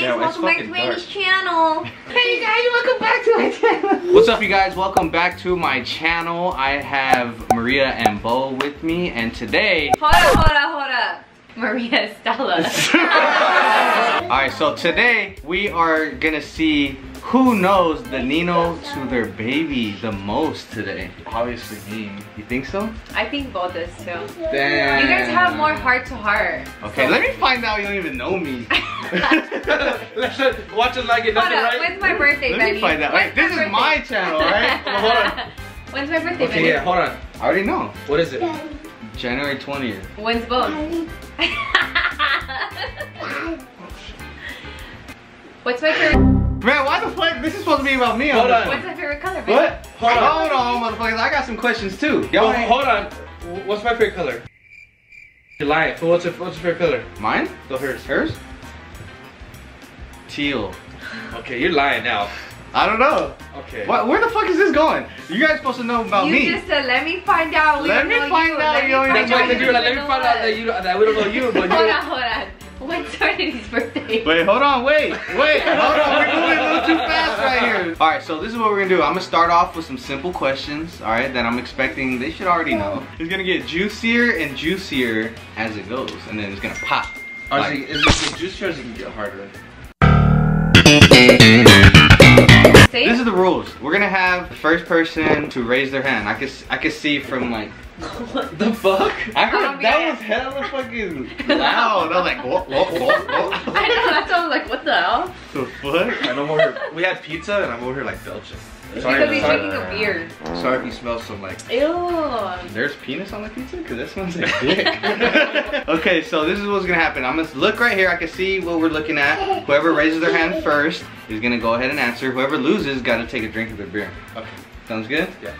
guys, Yeah, welcome back to fucking channel. Hey guys, welcome back to my channel. What's up you guys? Welcome back to my channel. I have Maria and Beau with me and today Hold up, hold up, hold up. Maria Estella. Alright, so today we are gonna see who knows the Nino to their baby the most today. Obviously me. You think so? I think both does too. Damn. You guys have more heart to heart. Okay, let me find out you don't even know me. Let's watch it like it doesn't, up, right. when's my birthday, Let Benny? me find out. When's Wait, this is birthday? my channel, right? Well, hold on. When's my birthday, Okay, Benny? yeah, hold on. I already know. What is it? January 20th. When's both? What's my favorite? Man, why the fuck? This is supposed to be about me. Hold this on. What's my favorite color, Benny? What? Hold on. Hold on, motherfuckers. I got some questions too. Yo, Y'all hold on. What's my favorite color? You're lying. So what's your, what's your favorite color? Mine? Go hers. Hers? Teal. Okay, you're lying now. I don't know. Okay. What, where the fuck is this going? You guys supposed to know about you me. just said, let me find out. We Let don't me know find you. out Let you me don't find even That's why out you do. Like, let me find out know that you that we don't know you, but Hold you. on, hold on. When's Serenity birthday? Wait, hold on, wait, wait, hold on. We're moving a little too fast right here. All right, so this is what we're gonna do. I'm gonna start off with some simple questions. All right, that I'm expecting they should already know. It's gonna get juicier and juicier as it goes, and then it's gonna pop. Honestly, is it the juice or is it gonna get harder? Say This is the rules. We're gonna have the first person to raise their hand. I could I could see from like What the fuck? I heard I'll be that honest. was hella fucking loud. I was like, whoa, whoa, whoa, whoa. I know, that's why I was like, what the hell? The fuck? And I'm over here. We had pizza and I'm over here like belching. because he's sorry, drinking a beer. sorry if you smell some like. Ew. There's penis on the pizza? Cause that smells like dick. okay, so this is what's gonna happen. I'm gonna look right here. I can see what we're looking at. Whoever raises their hand first is gonna go ahead and answer. Whoever loses gotta take a drink of their beer. Okay. Sounds good? Yeah.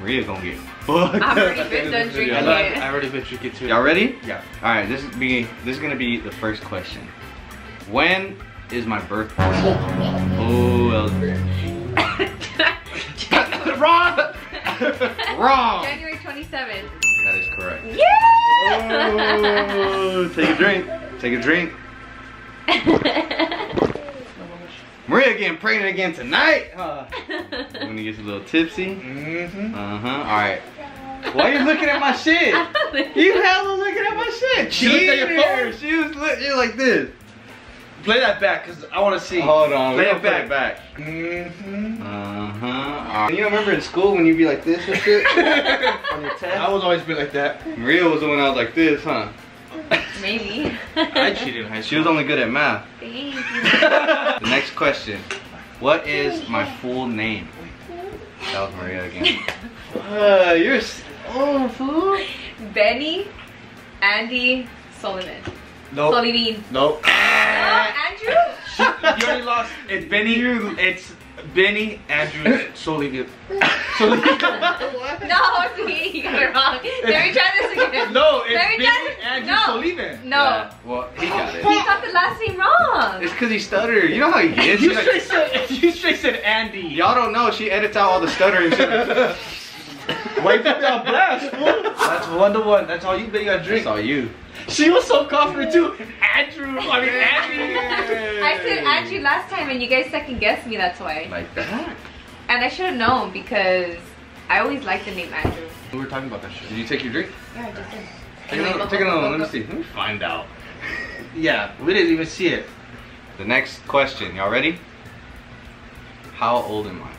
Maria gonna get fucked. I've already up. been done drinking I, know, it. I already been drinking too. Y'all ready? Yeah. All right, this is be this is gonna be the first question. When is my birthday? Oh, Ellsbury. Wrong. Wrong. January 27th. That is correct. Yeah! Oh, take a drink. Take a drink. Maria getting pregnant again tonight. Uh, when he gets a little tipsy. Mm-hmm. Uh huh. All right. Why are you looking at my shit? You hella looking at my shit. She looked at your Cheater. phone. She was look, you like this. Play that back, cause I want to see. Hold on. Play it gonna play back. it back. Mm-hmm. Uh huh. You remember in school when you'd be like this and shit on your test? I was always be like that. Maria was the one that was like this, huh? Maybe. I cheated in high school. She was only good at math. Thank you. The next question. What is my full name? That was Maria again. Uh, you're s- oh fool. Benny, Andy, Sullivan. Nope. Solomon. Nope. Oh, Andrew? you already lost. It's Benny. It's Benny Andrews Solomon. Sullivan. No, see, you got it wrong. Let me try this again. No, it's Let me Benny try this. Andrews No. Sullivan. No. Yeah, well, he got it. He got the last name wrong. It's because he stuttered. You know how he is. You He's straight like, said. You straight said Andy. Y'all don't know. She edits out all the stuttering shit. Why you put me on blast, fool? That's one to one. That's all you bet you got drink. That's all you. She was so confident too. Andrew. I mean Andy. I said Andrew last time and you guys second guessed me, that's why. Like that? And I should have known because I always liked the name Andrew. We were talking about that shit. Did you take your drink? Yeah, I just did. Take another, take another one. Let me see. Let me find out. Yeah, we didn't even see it. The next question. Y'all ready? How old am I?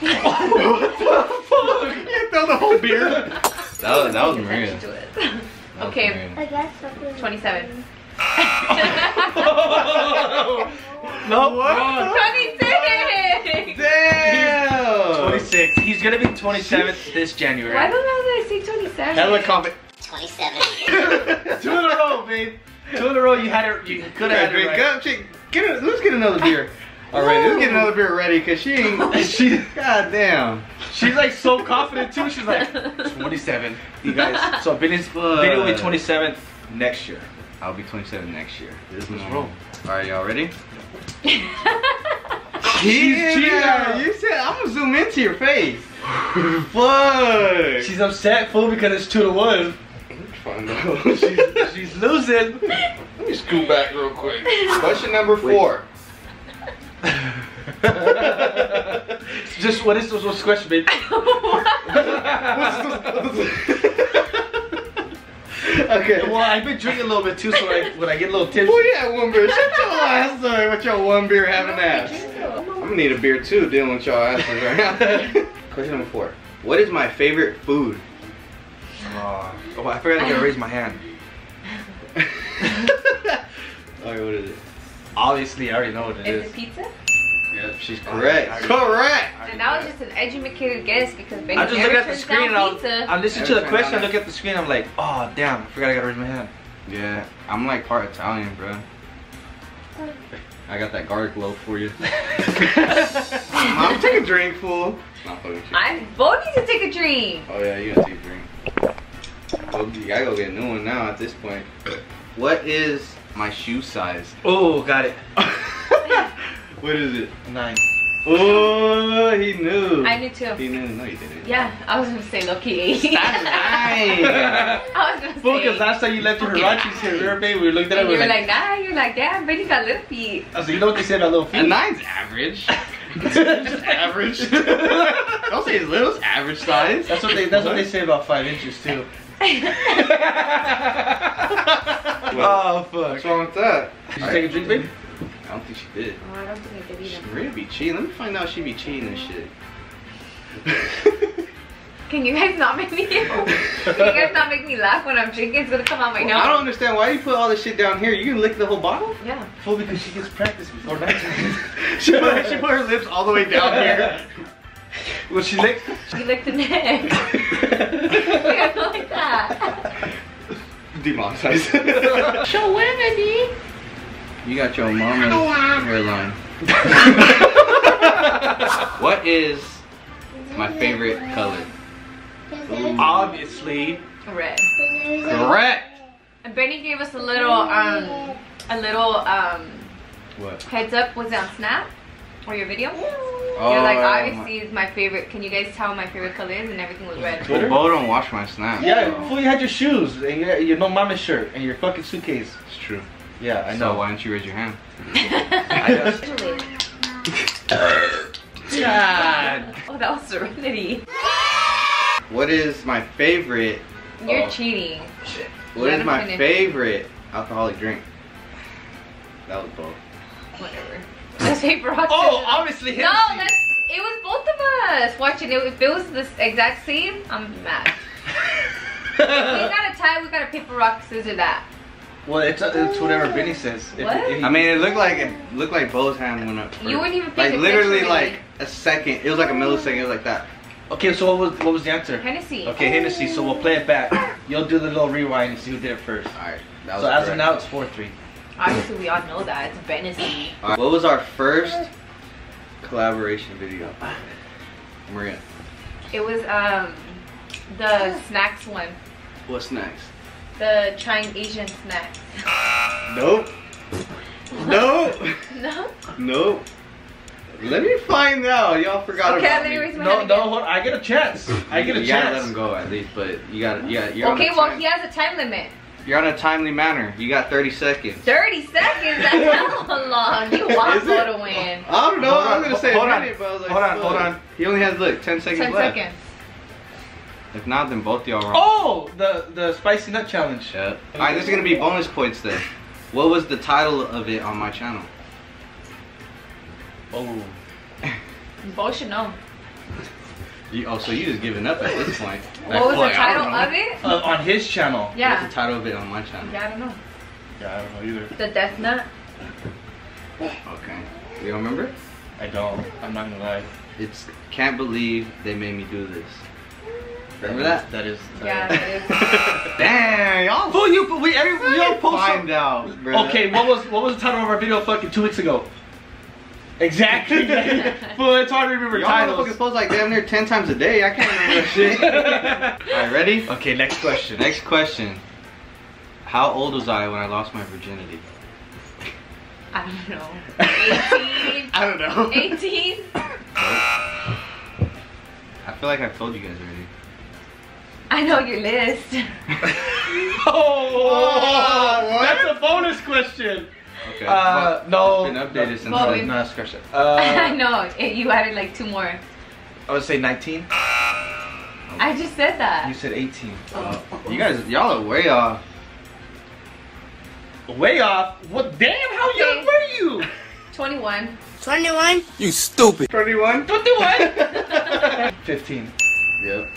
What the fuck? You throw the whole beer. That was, that was Pay Maria. attention to it. Was Okay. Maria. I guess something. 27. no, What? 26! Damn. 26. He's gonna be 27 this January. Why don't I say 27? Hella confident. 27. Two in a row, babe. Two in a row. You had it. You could have had it Drink right. up. Get a, let's get another beer. All right, let's get another beer ready, cause she ain't. She, God damn. She's like so confident too. She's like 27. You guys. So Benny's Benny will be 27 next year. I'll be 27 next year. Let's Mm. roll. All right, y'all ready? She's yeah, cheating. you said I'm gonna zoom into your face. Fuck. She's upset, fool, because it's two to one. She's, she's losing. Let me scoot back real quick. Question number four. Just what is this what's the question, okay. well, I've been drinking a little bit too, so I, when I get a little tipsy. Boy, yeah, one beer. Shut your ass up with your one beer having ass. I'm gonna need a beer too, dealing with y'all asses right now. Question number four. What is my favorite food? Oh, oh, I forgot I gotta raise my hand. Alright, what is it? Obviously, I already know what it Is is. it pizza? Yep, she's correct. I- I- correct. And that was just an educated guess because Benny I just never look at the screen and I'll, pizza. I'm listening to the question. I look at the screen. I'm like, oh damn, I forgot I gotta raise my hand. Yeah, I'm like part Italian, bro. I got that garlic loaf for you. Mom, take a drink, fool. Not fucking shit. I both need to take a drink. Oh yeah, you gotta take a drink. Oh, you gotta go get a new one now at this point. What is my shoe size? Oh, got it. what is it? Nine. Oh, he knew. I knew too. He knew. No, you didn't. Yeah, I was gonna say Loki eight. That's nine. I was gonna Fool, say. because last time you left your Huaraches here, remember, babe? We looked at it. and We you were were like, like, nah. You're like, yeah, damn, Benny got little feet. I was like, you know what they say about little A feet? nine's average. Just average. Don't say it's little. It's average size. That's what they. That's what they say about five inches too. oh fuck. What's wrong with that? Did you take a drink, babe? I don't think she did. Oh, I don't think I did She either. really be cheating. Let me find out she be cheating and shit. Can you guys not make me? Can you guys not make me laugh when I'm drinking? It's gonna come out my I nose. don't understand why you put all this shit down here. You can lick the whole bottle? Yeah. Fool, because she gets practice before nighttime. she, put, she put her lips all the way down here. Well, she licked. She licked the neck. yeah, go like that. Demonetized. Show women, you got your mama's hairline. what is my favorite color? Obviously. Red. Correct. And Benny gave us a little, um, a little, um, What? heads up. Was it on Snap? Or your video? Oh, You're like, yeah, obviously, it's my favorite. Can you guys tell my favorite color is? And everything was red. Well, Beau don't watch my snap. Yeah, fool, you had your shoes and your, your no mama shirt and your fucking suitcase. It's true. Yeah, I I know. know. why don't you raise your hand? God. Oh, that was Serenity. What is my favorite? You're Oh. cheating. What is Let my finish. favorite alcoholic drink? That was both. Whatever. Let's paper rock Oh, scissors. obviously No, that's it was both of us watching it. If it was the exact same, I'm mad. we gotta tie. We gotta paper rock scissors that. Well, it's, it's whatever Benny says. If- What? if he- I mean, it looked like it looked like Beau's hand went up. First. You wouldn't even like think literally it's like a second. It was like a millisecond. It was like that. okay, so what was what was the answer? Hennessy. Okay, Hennessy. So we'll play it back. You'll do the little rewind and see who did it first. All right. That was So as of now, it's four three. Obviously, we all know that it's Hennessy. All right, What was our first collaboration video? Maria. It was um the snacks one, What's next? The trying Asian snacks. Nope. Nope. No. nope. Let me find out. Y'all forgot Okay, about me me. raise my No, no, hold on. I get a chance. I get a you gotta let chance. him go at least, but you gotta, yeah, you're Okay, well time- he has a time limit. You're on a timely manner. You got 30 seconds. 30 seconds. That's hella long. You want Is Beau it? to win. I don't know. Hold I was gonna say hold a on. minute, but I was like, Hold on, hold on. He only has look 10 seconds 10 left. seconds. If not, then both y'all wrong. Oh, the the spicy nut challenge. Yep. All right, this is gonna be bonus points then. What was the title of it on my channel? Oh. Beau should know. You, oh, so you just giving up at this point? What was the I title don't know. of it? Uh, on his channel. Yeah. What's the title of it on my channel? Yeah, I don't know. Yeah, I don't know either. The Death Nut. Okay. You don't remember? I don't. I'm not gonna lie. It's can't believe they made me do this. Remember that? That is. Yeah, that is. Damn, y'all. Fool, you. We every we all post. find out. brother. Okay, what was what was the title of our video fucking two weeks ago? Exactly. Fool, it's hard to remember Y'all titles. motherfuckers post like damn near 10 times a day. I can't remember that shit. Alright, ready? okay, next question. Next question. How old was I when I lost my virginity? I don't know. 18. I don't know. 18? I feel like I've told you guys already. I know your list. Oh, what? that's a bonus question. Okay. Uh, but no. It's been updated since Well, then. No, no, scratch that. I Uh, know. it- You added like two more. I would say 19. I just said that. You said 18. You guys, y'all are way off. Way off. What? Damn, how young were you? 21. 21. You stupid. 21? 21. 15. Yep.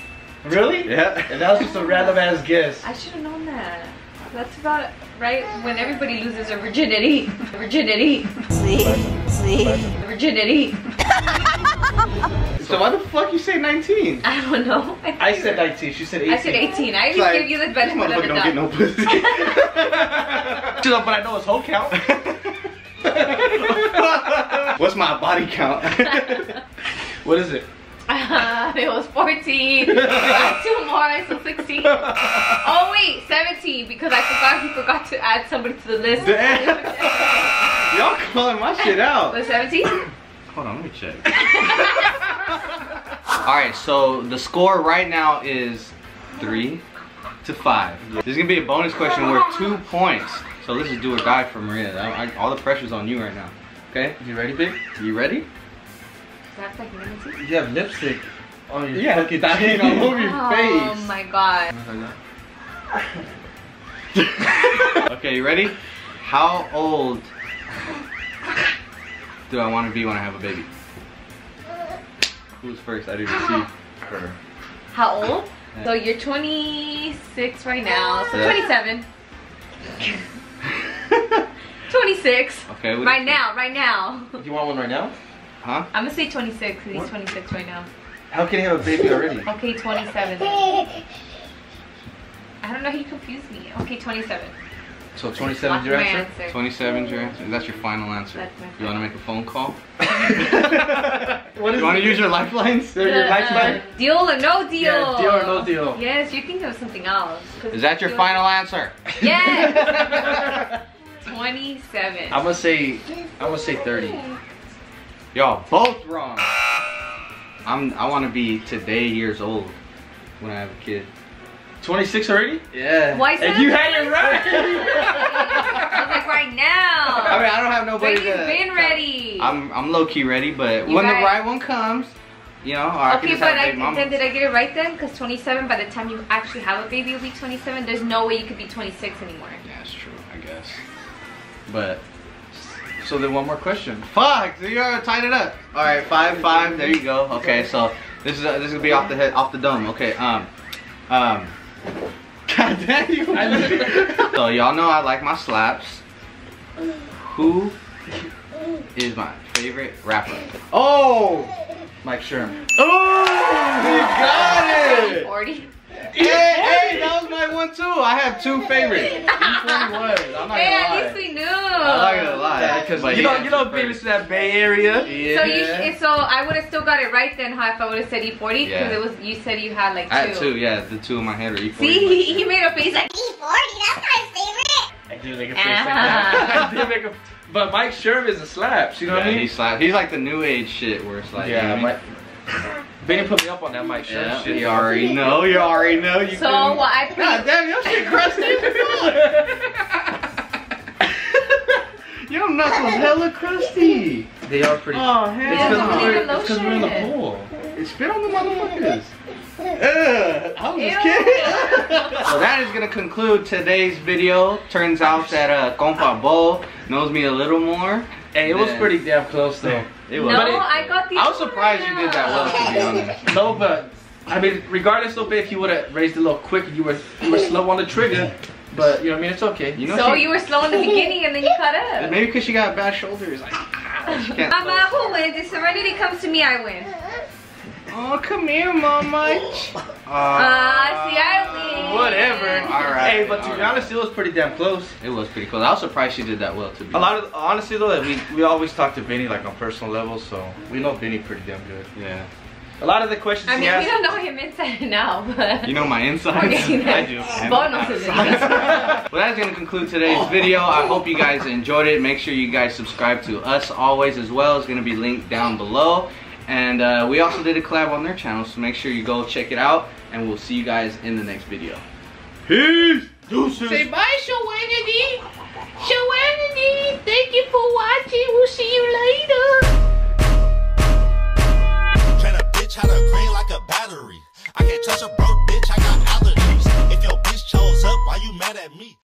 Really? Yeah. And that was just a random ass guess. I should have known that. That's about right when everybody loses their virginity. Virginity. See? See? Virginity. So why the fuck you say 19? I don't know. think I said 19. She said 18. I said 18. I just like, give you the This benefit of motherfucker the don't get no pussy. Shut up, but I know it's whole count. What's my body count? what is it? Uh, it was 14. Add two more, so 16. Oh wait, 17 because I forgot he forgot to add somebody to the list. Damn. Y'all calling my shit out. Was 17? Hold on, let me check. Alright, so the score right now is three to five. This is gonna be a bonus question worth two points. So this is do or die for Maria. I, I, all the pressure's on you right now. Okay? You ready, babe? You ready? That's like limited. You have lipstick on your Yeah, fucking dying all over your Oh face. my god. Okay, you ready? How old do I want to be when I have a baby? Who's first? I didn't see. Her. How old? Yeah. So you're 26 right now. So Yeah. 27. 26. Okay. Right now, right now. You want one right now? Huh? I'm gonna say 26 because he's 26 right now. How can he have a baby already? Okay, 27. I don't know, he confused me. Okay, 27. So 27 is your answer? answer. 27 is your answer? That's your final answer. That's my You want to make a phone call? what You want to use your lifelines? They're your Uh, lifeline? Deal or no deal? Yeah, deal or no deal. Yes, you think of something else. Is that your deal- final answer? Yes! 27. I'm gonna say, I'm gonna say 30. Y'all both wrong. I'm. I want to be today years old when I have a kid. 26 already? Yeah. Why And you had it right. I was like, right now. I mean, I don't have nobody Brady's to. been ready. I'm. I'm low key ready, but You when the right one comes, you know, or I can Okay, just but have a I, then did I get it right then? Because 27, by the time you actually have a baby, you'll be 27. There's no way you could be 26 anymore. Yeah, it's true. I guess. But so then one more question. fuck, so you gotta tighten it up. All right, five, five. There you go. Okay, so this is uh, this is gonna be off the head, off the dome. Okay. Um. Um. God damn you. so y'all know I like my slaps. Who is my favorite rapper? Oh! Mike Sherm. Oh, you got it! 40. Hey, hey, that was my one too. I have two favorites. Which one was? I'm not Hey, gonna at least we knew. I'm not gonna lie. Because But you know, you know, first. baby, to that Bay Area. Yeah. So you so I would have still got it right then, huh? If I would have said E40, because Yeah. it was you said you had like two. I had two, yeah, the two in my head are equal. See, he, he made a face like. E40. That's my favorite. I did make a face like Ah. that. I did make a, but Mike Sherm is a slaps. You know yeah, what I mean? he slap. He's like the new age shit where it's like, yeah, you know what Mike. Benny put me up on that Mike I yeah, shit. you already know, you already know. You So couldn't- what I God pre- damn, your shit crusty as fuck. Your knuckles hella crusty. They are pretty. Oh hell! it's Yeah, because don't we're, need the it's 'cause we're in the lotion. pool. Spit on the motherfuckers. Ugh, I was just Ew. kidding. so that is gonna conclude today's video. Turns out that uh, Compa Beau knows me a little more. Hey, it was pretty damn close though. It No, was. But it- I got the. I was surprised you did that well, to be honest. No, but I mean, regardless of if you would have raised it a little quick, you were you were slow on the trigger. But you know what I mean? It's okay. You know, So she- you were slow in the beginning and then you caught up. maybe because she got bad shoulders. Like, ah, she can't. Mama, who wins? If Serenity comes to me, I win. Oh, come here, mama. Ah, see, I win. Whatever. All right, Hey, but to be right. honest, it was pretty damn close. It was pretty cool. I was surprised she did that well, to be A lot of honestly though, we we always talk to Benny like on personal levels, so we know Benny pretty damn good. Yeah. A lot of the questions I he mean, we don't know him inside and out, but. You know my insides? Okay, I do. Beau knows well, that's going to conclude today's video. I hope you guys enjoyed it. Make sure you guys subscribe to us always as well. It's going to be linked down below. And uh, we also did a collab on their channel, so make sure you go check it out. And we'll see you guys in the next video. Peace! Deuces. Say bye, Shawanity. Shawanity, thank you for watching. We'll see you later. Train a bitch how to green like a battery. I can't touch a broke bitch, I got allergies. If your bitch chose up, why you mad at me?